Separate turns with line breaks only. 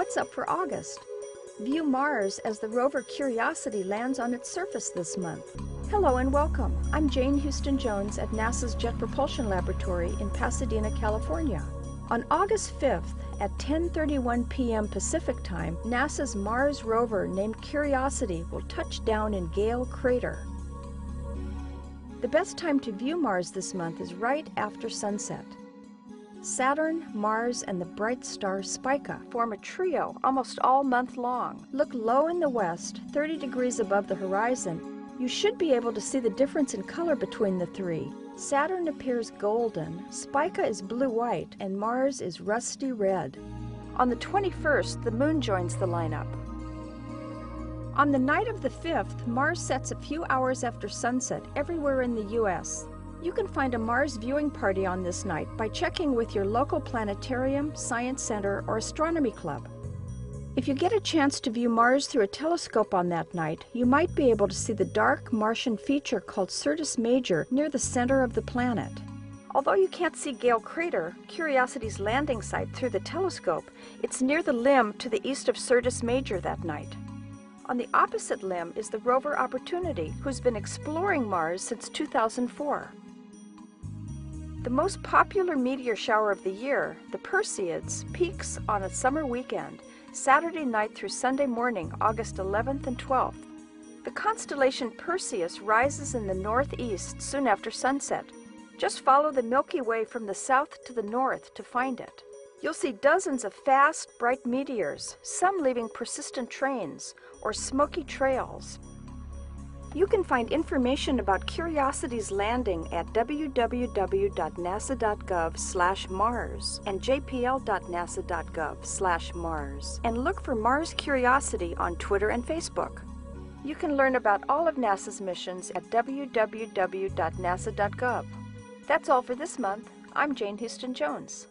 What's up for August? View Mars as the rover Curiosity lands on its surface this month. Hello and welcome. I'm Jane Houston Jones at NASA's Jet Propulsion Laboratory in Pasadena, California. On August 5th at 10:31 p.m. Pacific Time, NASA's Mars rover named Curiosity will touch down in Gale Crater. The best time to view Mars this month is right after sunset. Saturn, Mars, and the bright star Spica form a trio almost all month long. Look low in the west, 30 degrees above the horizon. You should be able to see the difference in color between the three. Saturn appears golden, Spica is blue-white, and Mars is rusty red. On the 21st, the moon joins the lineup. On the night of the 5th, Mars sets a few hours after sunset everywhere in the U.S. You can find a Mars viewing party on this night by checking with your local planetarium, science center, or astronomy club. If you get a chance to view Mars through a telescope on that night, you might be able to see the dark Martian feature called Syrtis Major near the center of the planet. Although you can't see Gale Crater, Curiosity's landing site, through the telescope, it's near the limb to the east of Syrtis Major that night. On the opposite limb is the rover Opportunity, who's been exploring Mars since 2004. The most popular meteor shower of the year, the Perseids, peaks on a summer weekend, Saturday night through Sunday morning, August 11th and 12th. The constellation Perseus rises in the northeast soon after sunset. Just follow the Milky Way from the south to the north to find it. You'll see dozens of fast, bright meteors, some leaving persistent trains or smoky trails. You can find information about Curiosity's landing at www.nasa.gov/mars and jpl.nasa.gov/mars and look for Mars Curiosity on Twitter and Facebook. You can learn about all of NASA's missions at www.nasa.gov. That's all for this month. I'm Jane Houston Jones.